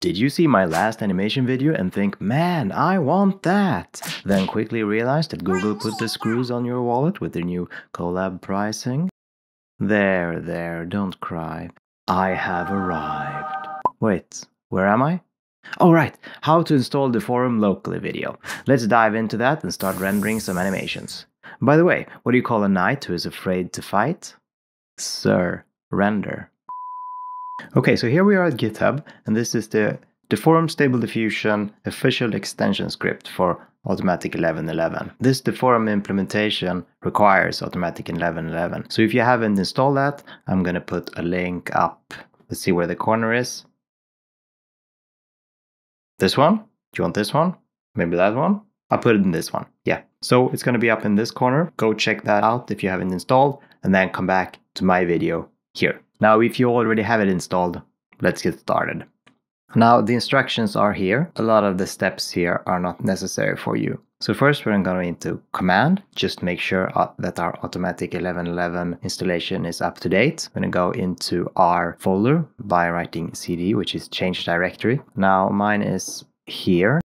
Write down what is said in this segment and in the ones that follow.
Did you see my last animation video and think, man, I want that? Then quickly realize that Google put the screws on your wallet with their new Colab pricing? There, there, don't cry. I have arrived. Wait, where am I? Oh right, how to install Deforum locally video. Let's dive into that and start rendering some animations. By the way, what do you call a knight who is afraid to fight? Sir, render. Okay, so here we are at GitHub, and this is the Deforum Stable Diffusion official extension script for Automatic 1111. This Deforum implementation requires Automatic 1111. So if you haven't installed that, I'm going to put a link up. Let's see where the corner is. This one? Do you want this one? Maybe that one? I'll put it in this one. Yeah. So it's going to be up in this corner. Go check that out if you haven't installed and then come back to my video here. Now, if you already have it installed, let's get started. Now, the instructions are here. A lot of the steps here are not necessary for you. So first we're going to into command, just make sure uh, that our automatic 1111 installation is up to date. I'm going to go into our folder by writing cd, which is change directory. Now mine is here.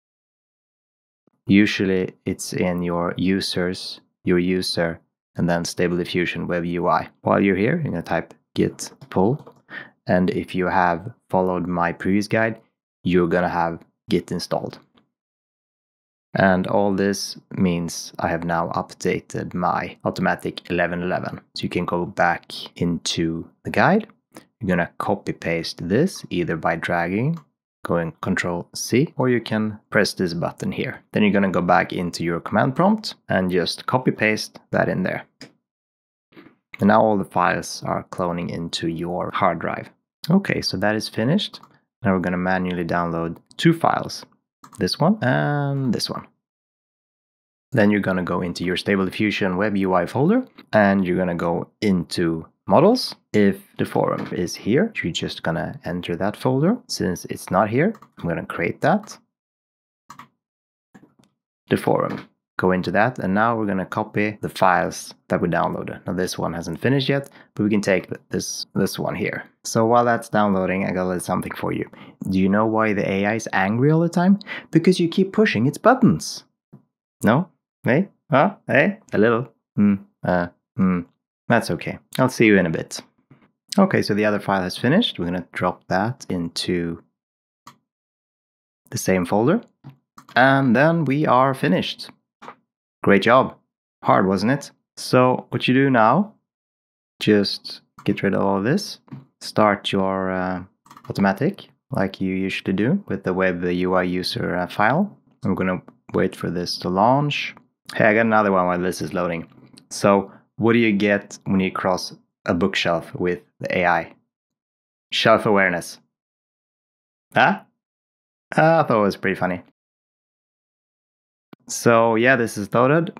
Usually it's in your users, your user, and then stable diffusion web UI. While you're here, you're going to type git pull. And if you have followed my previous guide, you're going to have git installed. And all this means I have now updated my automatic 1111. So you can go back into the guide. You're going to copy paste this either by dragging, going Control C, or you can press this button here. Then you're going to go back into your command prompt and just copy paste that in there. And now all the files are cloning into your hard drive. Okay, so that is finished. Now we're going to manually download two files this one and this one. Then you're going to go into your Stable Diffusion Web UI folder and you're going to go into models. If Deforum is here, you're just going to enter that folder. Since it's not here, I'm going to create that. Deforum. Go into that and now we're going to copy the files that we downloaded. Now this one hasn't finished yet, but we can take this, this one here. So while that's downloading, I got a little something for you. Do you know why the AI is angry all the time? Because you keep pushing its buttons. No? Hey? Huh? Hey? A little? Hmm. Uh, hmm. That's okay. I'll see you in a bit. Okay, so the other file has finished. We're going to drop that into the same folder. And then we are finished. Great job. Hard, wasn't it? So what you do now, just get rid of all of this. Start your uh, automatic like you usually do with the web UI user uh, file. I'm to wait for this to launch. Hey, I got another one while this is loading. So what do you get when you cross a bookshelf with the AI? Shelf awareness. Huh? Uh, I thought it was pretty funny. So yeah, this is loaded.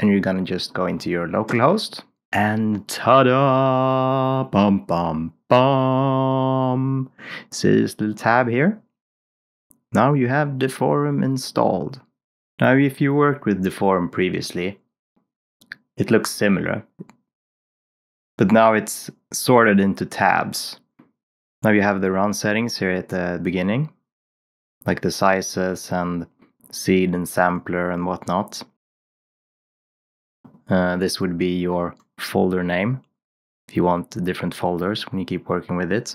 And you're gonna just go into your local host. And ta-da! Bum bum bum! See this little tab here? Now you have Deforum installed. Now if you worked with Deforum previously, it looks similar. But now it's sorted into tabs. Now you have the run settings here at the beginning, like the sizes and seed and sampler and whatnot. Uh, this would be your folder name if you want different folders when you keep working with it.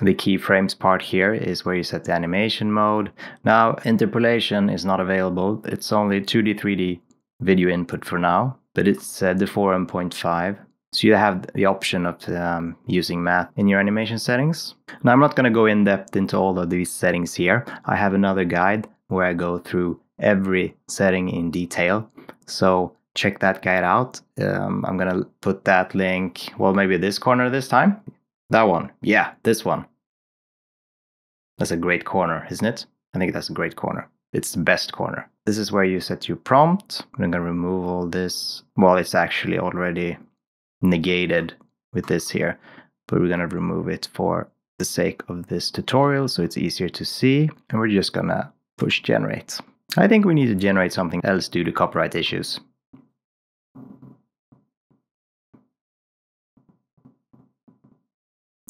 The keyframes part here is where you set the animation mode. Now, interpolation is not available. It's only 2D, 3D video input for now, but it's uh, Deforum 0.5. So you have the option of um, using math in your animation settings. Now I'm not going to go in depth into all of these settings here. I have another guide where I go through every setting in detail. So check that guide out. Um, I'm going to put that link, well, maybe this corner this time. That one. Yeah, this one. That's a great corner, isn't it? I think that's a great corner. It's the best corner. This is where you set your prompt. I'm going to remove all this. Well, it's actually already negated with this here, but we're going to remove it for the sake of this tutorial so it's easier to see. And we're just going to push generate. I think we need to generate something else due to copyright issues.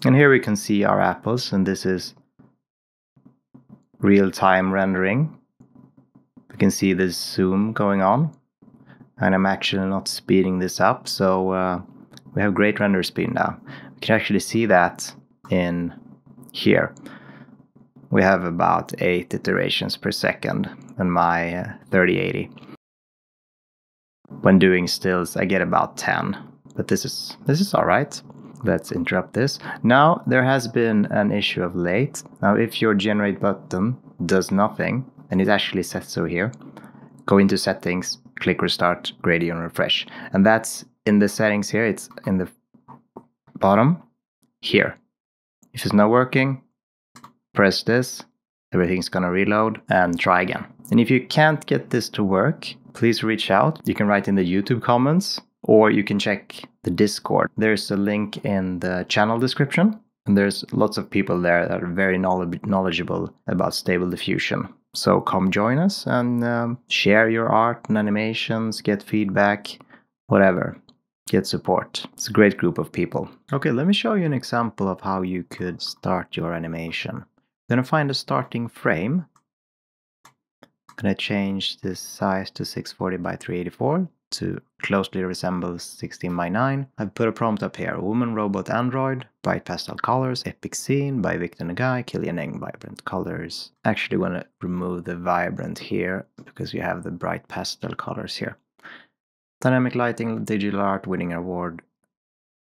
And here we can see our apples, and this is real-time rendering. We can see this zoom going on, and I'm actually not speeding this up, so uh, we have great render speed now. We can actually see that in here. We have about 8 iterations per second on my uh, 3080. When doing stills, I get about 10, but this is this is all right. Let's interrupt this. Now, there has been an issue of late. Now, if your generate button does nothing, and it actually says so here, go into settings, click restart, Gradio refresh. And that's in the settings here, it's in the bottom here. If it's not working, press this, everything's gonna reload and try again. And if you can't get this to work, please reach out. You can write in the YouTube comments or you can check the Discord. There's a link in the channel description, and there's lots of people there that are very knowledgeable about Stable Diffusion. So come join us and um, share your art and animations, get feedback, whatever. Get support. It's a great group of people. Okay, let me show you an example of how you could start your animation. I'm gonna find a starting frame. I'm gonna change this size to 640 by 384 to closely resembles 16 by 9. I've put a prompt up here, Woman, Robot, Android, Bright Pastel Colors, Epic Scene by Victor Nagai, Killian Eng, Vibrant Colors. Actually want to remove the Vibrant here because you have the Bright Pastel Colors here. Dynamic Lighting, Digital Art, winning award,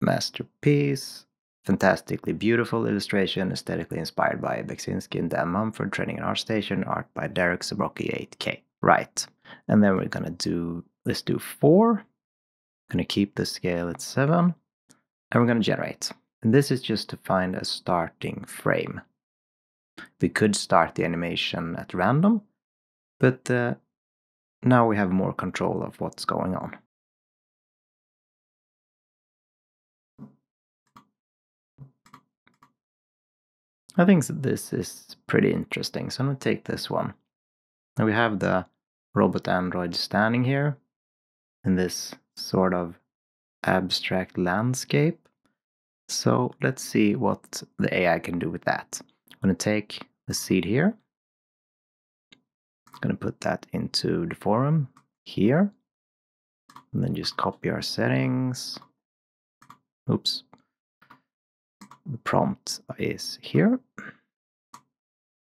Masterpiece. Fantastically beautiful illustration, aesthetically inspired by Beksinski and Dan Mumford, Training and Art Station, art by Derek Zabrocki 8K. Right, and then we're gonna do Let's do four. I'm going to keep the scale at seven. And we're going to generate. And this is just to find a starting frame. We could start the animation at random, but uh, now we have more control of what's going on. I think this is pretty interesting, so I'm going to take this one. Now we have the robot android standing here, in this sort of abstract landscape. So let's see what the AI can do with that. I'm going to take the seed here. I'm going to put that into Deforum here. And then just copy our settings. Oops. The prompt is here. I'm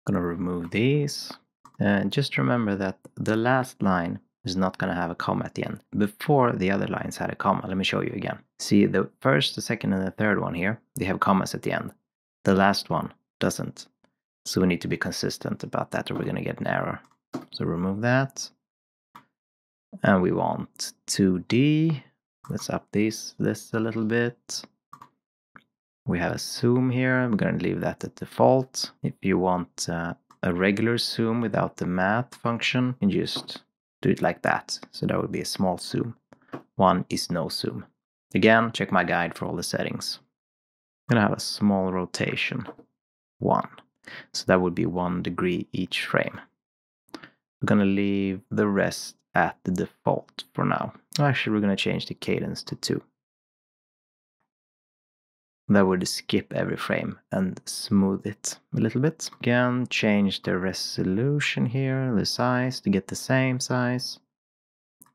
going to remove these. And just remember that the last line is not going to have a comma at the end. Before the other lines had a comma, let me show you again. See the first, the second and the third one here, they have commas at the end. The last one doesn't. So we need to be consistent about that or we're going to get an error. So remove that. And we want 2D. Let's up these this a little bit. We have a zoom here. I'm going to leave that at default. If you want uh, a regular zoom without the math function, you just do it like that. So that would be a small zoom. One is no zoom. Again, check my guide for all the settings. I'm gonna have a small rotation, one. So that would be one degree each frame. We're gonna leave the rest at the default for now. Actually, we're gonna change the cadence to two that would skip every frame and smooth it a little bit. Again, change the resolution here, the size to get the same size.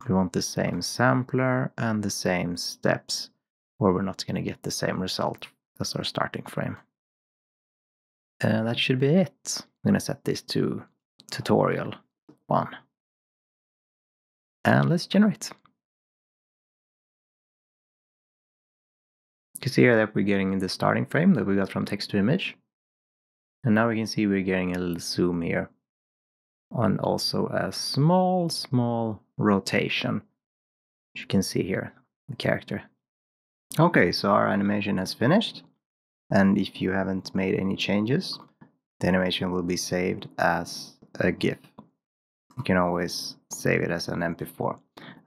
We want the same sampler and the same steps, or we're not going to get the same result as our starting frame. And that should be it. I'm going to set this to tutorial one. And let's generate. Can see here that we're getting in the starting frame that we got from text to image. And now we can see we're getting a little zoom here. And also a small, small rotation. you can see here, the character. Okay, so our animation has finished. And if you haven't made any changes, the animation will be saved as a GIF. You can always save it as an MP4.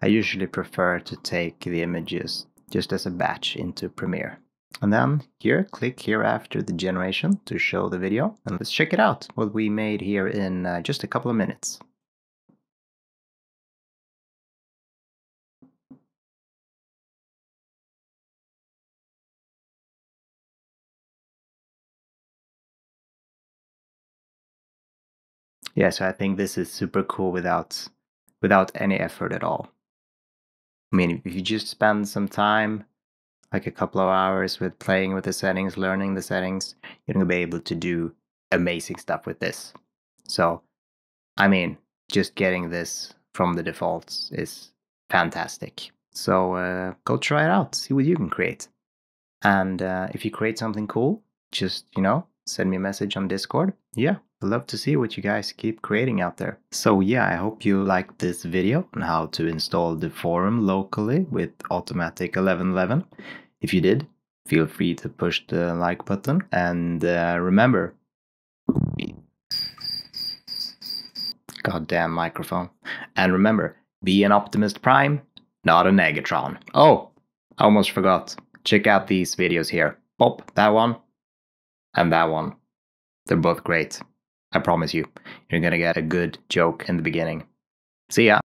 I usually prefer to take the images just as a batch into Premiere. And then here, click here after the generation to show the video. And let's check it out, what we made here in uh, just a couple of minutes. Yeah, so I think this is super cool without without any effort at all. I mean, if you just spend some time, like a couple of hours with playing with the settings, learning the settings, you're going to be able to do amazing stuff with this. So, I mean, just getting this from the defaults is fantastic. So uh, go try it out, see what you can create. And uh, if you create something cool, just, you know, send me a message on Discord. Yeah, love to see what you guys keep creating out there. So yeah, I hope you liked this video on how to install Deforum locally with Automatic 1111. If you did, feel free to push the like button. And uh, remember, goddamn microphone. And remember, be an Optimist Prime, not a Negatron. Oh, I almost forgot. Check out these videos here. Pop, that one, and that one. They're both great. I promise you, you're gonna get a good joke in the beginning. See ya!